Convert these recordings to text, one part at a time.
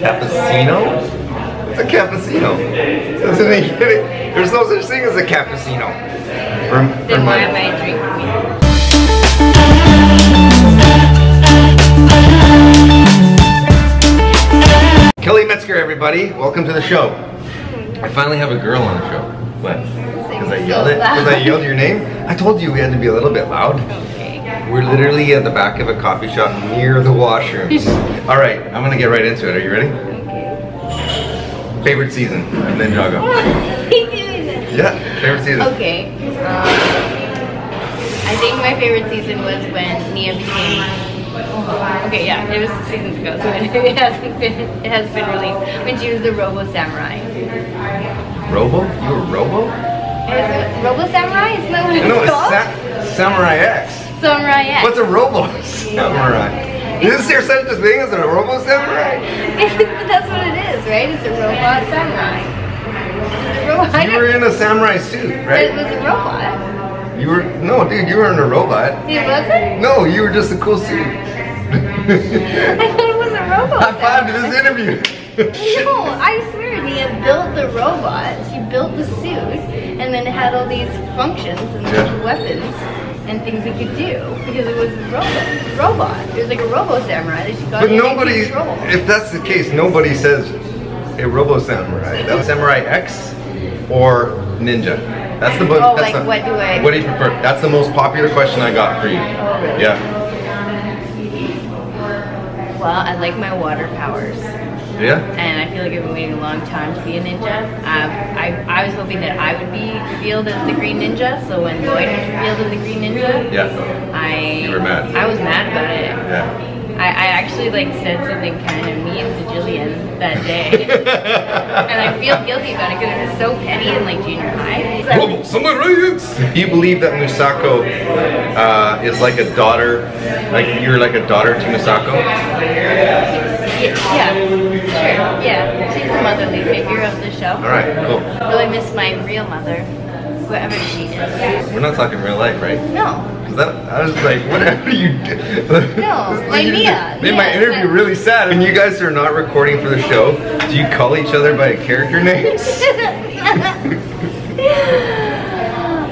Cappuccino? What's a cappuccino? Doesn't it get? There's no such thing as a cappuccino. Or, Then or why am I drinking? Kelly Metzger, everybody. Welcome to the show. I finally have a girl on the show. What? Because I yelled it? Because I yelled your name? I told you we had to be a little bit loud. Oh. We're literally at the back of a coffee shop near the washrooms. All right, I'm gonna get right into it. Are you ready? Okay. Favorite season of Ninjago? Why are you doing this? Yeah, favorite season. Okay. Um, I think my favorite season was when Nya became. Okay, yeah, it was seasons ago, so it, hasn't been it has been released. When she was the Robo Samurai. Robo? You were Robo? Robo Samurai? Isn't that what it's No, it's called? Sa- Samurai X. Samurai. What's a Robo Samurai? Is there such a thing as a Robo Samurai? but that's what it is, right? It's a robot samurai. Robot. I You were in a samurai suit, right? It was a robot. You were no, dude. You were in a robot. It wasn't? No, you were just a cool suit. I thought it was a robot. High five to this interview. No, I swear, Nya built the robot. She built the suit, and then it had all these functions and Yeah. weapons and things it could do because it was a robot. Robot. It was like a robo samurai that she got But nobody, if that's the case, nobody says a Robo Samurai. That was Samurai X or Ninja. That's the book. Oh, that's like, the, what do I- What do you prefer? That's the most popular question I got for you. Oh, really? Yeah. Well, I like my water powers. Yeah. and I feel like I've been waiting a long time to be a ninja. Um, I, I was hoping that I would be revealed as the Green Ninja, so when Lloyd was revealed as the Green Ninja, Yeah. I You were mad. I was mad about it. Yeah. I, I actually like said something kind of mean to Jillian that day, and I feel guilty about it because it was so petty in like junior high. So-. Do you believe that Misako uh, is like a daughter? Like you're like a daughter to Misako? yeah, yeah, sure, yeah. She's the motherly figure of the show. All right. Cool. Though I miss my real mother, whoever she is. We're not talking real life, right? No. that, I was like, whatever you do. No, like You Mia, Made my interview but- really sad. When you guys are not recording for the show, do you call each other by character names?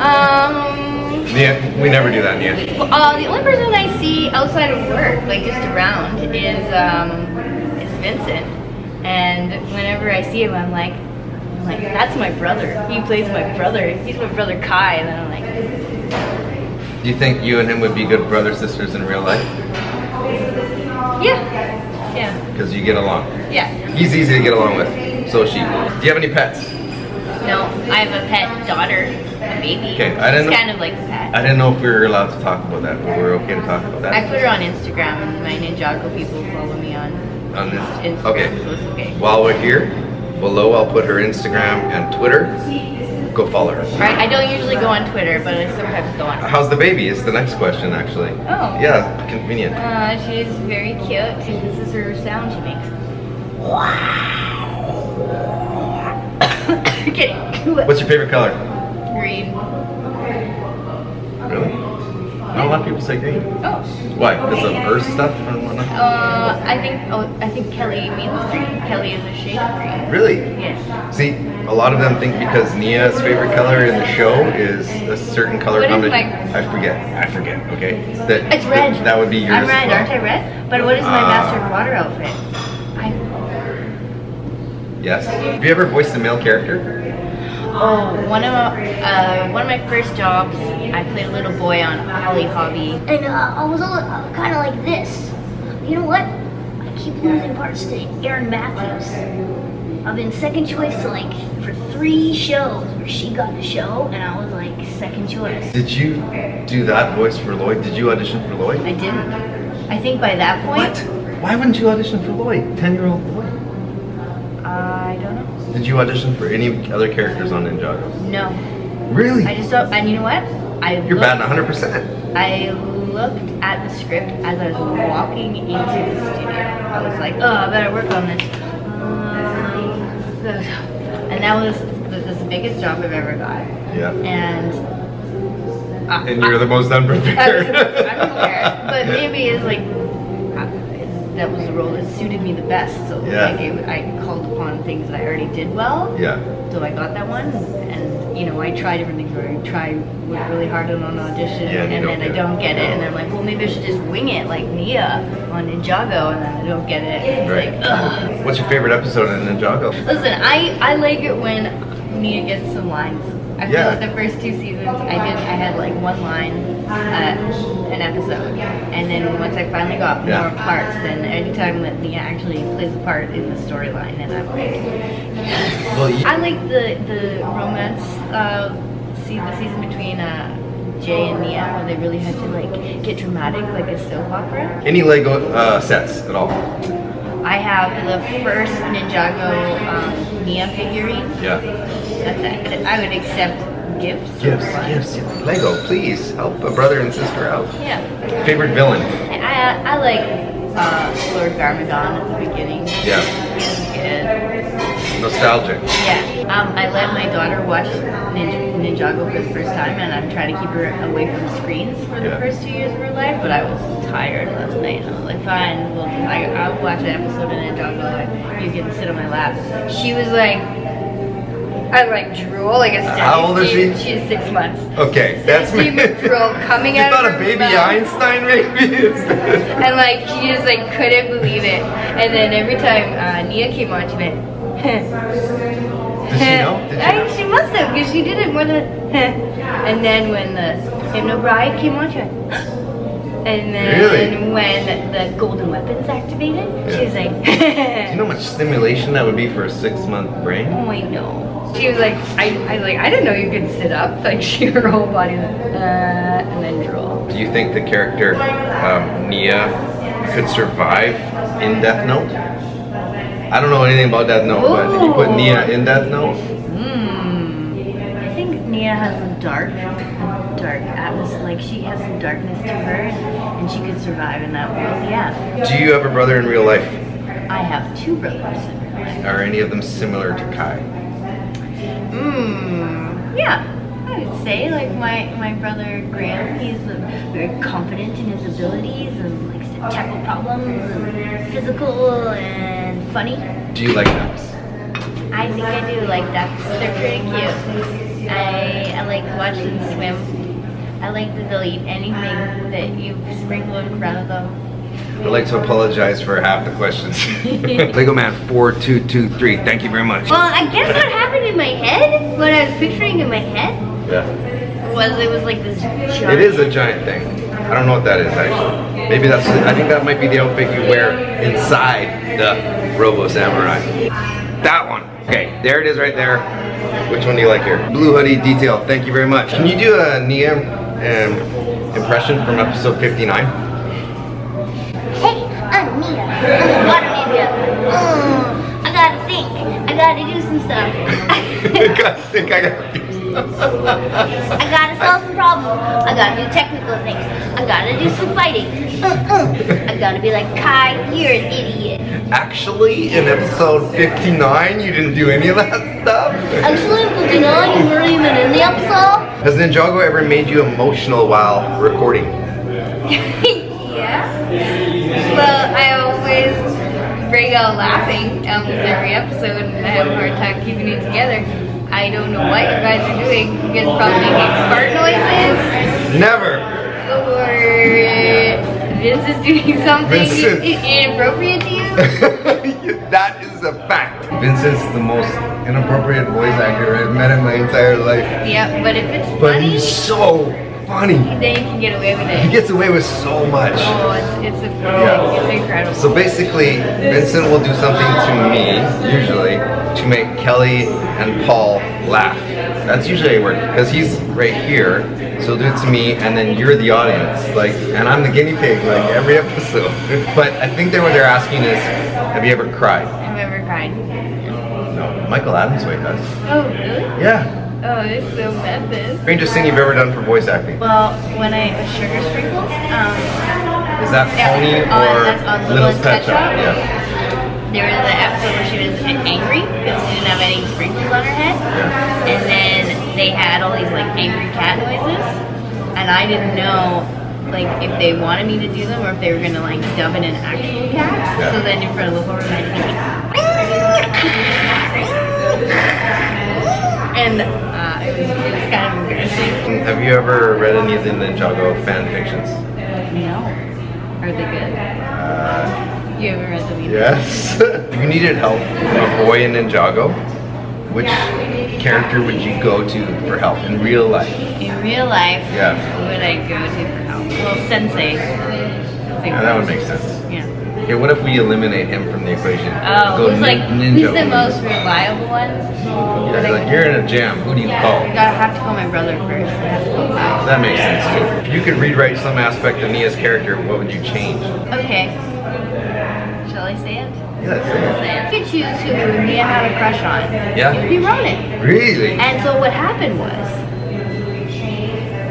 um, yeah, we never do that, Nya. uh, the only person I see outside of work, like just around, is um, is Vincent. And whenever I see him, I'm like, I'm like, that's my brother. He plays my brother. He's my brother Kai. And then I'm like, Do you think you and him would be good brother sisters in real life? yeah, yeah, Because you get along. yeah. He's easy to get along with. So is she. Do you have any pets? No, I have a pet daughter, a baby. Okay, I didn't know- kind of like a pet. I didn't know if we were allowed to talk about that, but we're okay to talk about that. I put her on Instagram, and my Ninjago people follow me on On this. Instagram, Okay. okay. While we're here, below I'll put her Instagram and Twitter. Go follow her. Right? I don't usually go on Twitter, but I sometimes go on. How's the baby? Is the next question actually. Oh. Yeah, convenient. Uh, she's very cute. and This is her sound she makes. Kidding. What's your favorite color? Green. Not a lot of people say green. Oh. Why? Because of Earth stuff and whatnot? Uh, I think. Oh, I think Kelly means green. Kelly is a shade of green. Really? Yes. See, a lot of them think because Nya's favorite color in the show is a certain color What combination. my- I forget. I forget. Okay. That, It's red. That, that would be yours. I'm red, well. aren't I red? But what is my Master bastard water outfit? I. Yes. Have you ever voiced a male character? Oh, one of uh, one of my first jobs, I played a little boy on Holly Hobbie. And uh, I was uh, kind of like this. You know what? I keep losing parts to Erin Mathews. I've been second choice to like for three shows where she got the show, and I was like second choice. Did you do that voice for Lloyd? Did you audition for Lloyd? I didn't. I think by that point, What? Why wouldn't you audition for Lloyd? Ten-year-old boy. I don't know. Did you audition for any other characters on Ninjago? No, Really? I just don't. And you know what? I You're looked, batting 100. percent I looked at the script as I was walking into the studio. I was like, oh, I better work on this. Um, and that was is the biggest job I've ever got, Yeah. and. I- And you're I- the most unprepared. I was unprepared. unprepared, but maybe it's like uh, that was the role that suited me the best. So Yeah. like it, I called upon things that I already did well. yeah. So I got that one, and you know I try different things. Where I try work really hard on an audition, Yeah, and you and don't then I it. don't get it, and I'm like, well maybe I should just wing it like Nya on Ninjago, and then I don't get it. It's Right. like, ugh. What's your favorite episode in Ninjago? Listen, I I like it when Nya gets some lines. I feel like the first two seasons, I did I had like one line uh, an episode, and then once I finally got Yeah. more parts, then anytime that Nya actually plays a part in the storyline, then I'm like, yes. Well, I like the the romance. Uh, see the season between uh, Jay and Nya, where they really had to like get dramatic, like a soap opera. Any Lego uh, sets at all? I have the first Ninjago um, Nya figurine. Yeah. That's it. I would accept gifts. Gifts, gifts. Lego, please help a brother and sister out. Yeah. Favorite villain? And I, I like uh, Lord Garmadon at the beginning. Yeah. He's good. Nostalgic. Yeah. Um, I let my daughter watch Ninja, Ninjago for the first time, and I'm trying to keep her away from screens for the Yeah. first two years of her life. But I was tired last night, and I was like, fine, well, I, I'll watch an episode of Ninjago, and you can sit on my lap. She was like, I like drool, like a steady How old is she? She's six months. Okay, that's me. Drool coming you out thought of a baby mouth. Einstein maybe? And like she just like couldn't believe it. And then every time uh, Nya came on, she went. Did she know? Did she I, know? she must have because she did it more than. and then when the Hypnobrai came on, she went. And then Really? when the golden weapons activated, Yeah. she was like. Do you know how much stimulation that would be for a six-month brain? Oh, I know. She was like, I, I like, I didn't know you could sit up. Like she, her whole body, like, uh, and then drool. Do you think the character um, Nya could survive in Death Note? I don't know anything about Death Note, but if you put Nya in Death Note, Hmm. I think Nya has a dark, a dark atmosphere. Like she has some darkness to her, and she could survive in that world. Yeah. do you have a brother in real life? I have two brothers in real life. Are any of them similar to Kai? Hmm. Yeah. I would say like my my brother Graham. He's very confident in his abilities and likes to tackle problems and physical and funny. Do you like ducks? I think I do like ducks. They're pretty cute. I, I like to watch them swim. I like that they'll eat anything that you sprinkle in front of them. I'd like to apologize for half the questions. Lego Man 4223, thank you very much. Well, I guess what happened in my head, what I was picturing in my head, Yeah. was it was like this giant. It is a giant thing. I don't know what that is actually. Maybe that's, I think that might be the outfit you wear inside the Robo Samurai. That one. Okay, there it is right there. Which one do you like here? Blue hoodie detail, thank you very much. Can you do a Nya um, impression from episode 59? Hey, I'm Nya. I'm the water ninja. Mm, I gotta think. I gotta do some stuff. I think I got these. I gotta solve some problems. I gotta do technical things. I gotta do some fighting. I gotta be like, Kai, you're an idiot. Actually, in episode 59, you didn't do any of that stuff. Actually, for deny you weren't even in the episode. Has Ninjago ever made you emotional while recording? yeah. Well, I always break out laughing um, almost every episode, and I have a hard time keeping it together. I don't know what you guys are doing. You guys probably make fart noises, Never. or Vince is doing something Vincent. inappropriate to you. that is a fact. Vincent's the most inappropriate voice actor I've met in my entire life. yeah, but if it's But funny, he's so funny. then you can get away with He gets away with so much. Oh, it's, it's, a, Yeah. it's incredible. So basically, Vincent will do something to me, usually, to make Kelly and Paul laugh. That's usually where, because he's right here, so he'll do it to me, and then you're the audience, like, and I'm the guinea pig, like every episode. But I think that what they're asking is, have you ever cried? I've ever cried. No. Michael Adamthwaite does. Oh, really? Yeah. Oh, it's so Memphis. Strangest thing you've ever done for voice acting? Well, when I was sugar sprinkles, um, Is that Yeah, Pony on- or on Little Littlest Pet Shop? Yeah. there was the episode where she was angry because she didn't have any sprinkles on her head, Yeah. and then they had all these like angry cat noises, and I didn't know like if they wanted me to do them or if they were gonna like dub in an actual cat. Yeah. So then in front of the horror night, and uh, it, was, it kind of embarrassing. Have you ever read any of the Ninjago fan fictions? No, are they good? Uh, You ever read them either? yes. if you needed help from a boy in Ninjago, which character would you go to for help in real life? In real life, Yeah. who would I go to for help? Well, Sensei. Yeah, that would make sense. Yeah. Okay, what if we eliminate him from the equation? Oh, Go who's like nin- who's the most reliable one? Yeah, like you're in a jam. Who do you call? Gotta have to call my brother first. I have to call Kyle. That makes sense too. If you could rewrite some aspect of Nya's character, what would you change? Okay. Shall I say it? Yeah, Say. You could choose who Nya had a crush on. Yeah. It would be Ronin. Really? And so what happened was,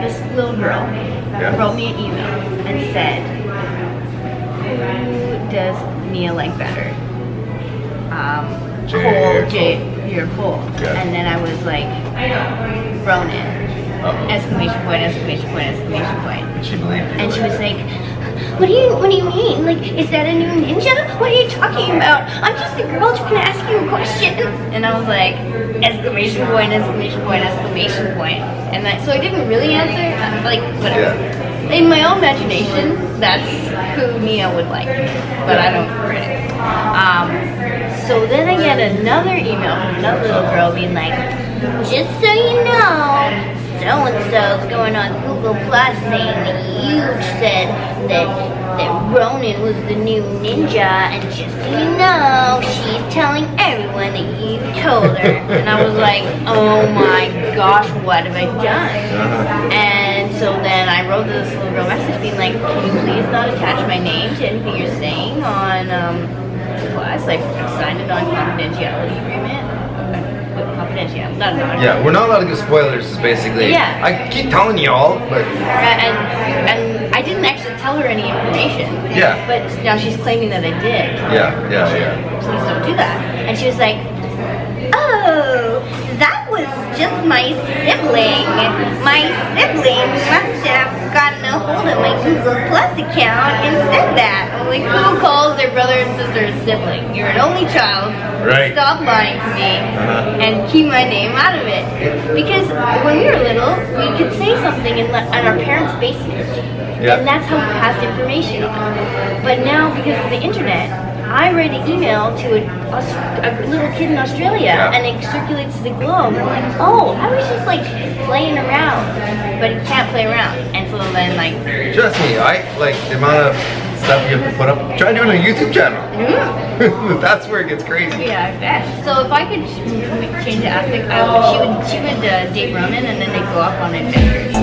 this little girl Yeah. wrote me an email and said, "Who does Nya like better?" Um, Cole, Jay, or Cole. Yeah. And then I was like, Ronin. Uh-oh. Exclamation point! Exclamation point! Exclamation point! Did she believe you? And she was like, "What do you What do you mean? Like, is that a new ninja? What are you talking about? I'm just a girl trying to ask you a question." And I was like, exclamation point! Exclamation point! Exclamation point! And I, so I didn't really answer. uh, Like, whatever. In my own imagination, that's who Nya would like, but I don't write it. Um, so then I get another email from another little girl being like, just so you know, so and so's going on Google Plus saying that you said that that Ronin was the new ninja, and just so you know, she's telling everyone that you told her. and I was like, oh my gosh, what have I done? uh-huh. And so then I wrote this little girl message being like, can you please not attach my name to anything you're saying on um, Plus? Like, I've signed it on confidentiality agreement. With confidentiality, not. Yeah, we're not allowed to give spoilers. Is basically. Yeah. I keep telling you all, but And, and I didn't actually tell her any information. Yeah. But now she's claiming that I did. yeah, yeah, yeah. Please don't do that. And she was like, was just my sibling. My sibling must have gotten a hold of my Google Plus account and said that. I'm like, who calls their brother and sister a sibling? You're an only child. Right. Stop lying to me Uh-huh. and keep my name out of it. Because when we were little, we could say something in, in our parents' basement. Yeah. And that's how we passed information on. But now, because of the internet, I write an email to a, a little kid in Australia Yeah. and it circulates to the globe. I'm like, oh, I was just like playing around. But you can't play around. And so then, like, Trust me, I like the amount of stuff you have to put up. Try doing a YouTube channel. That's where it gets crazy. yeah, I bet. So if I could change the aspect, I would, she would, she would uh, date Ronin and then they'd go off on adventures.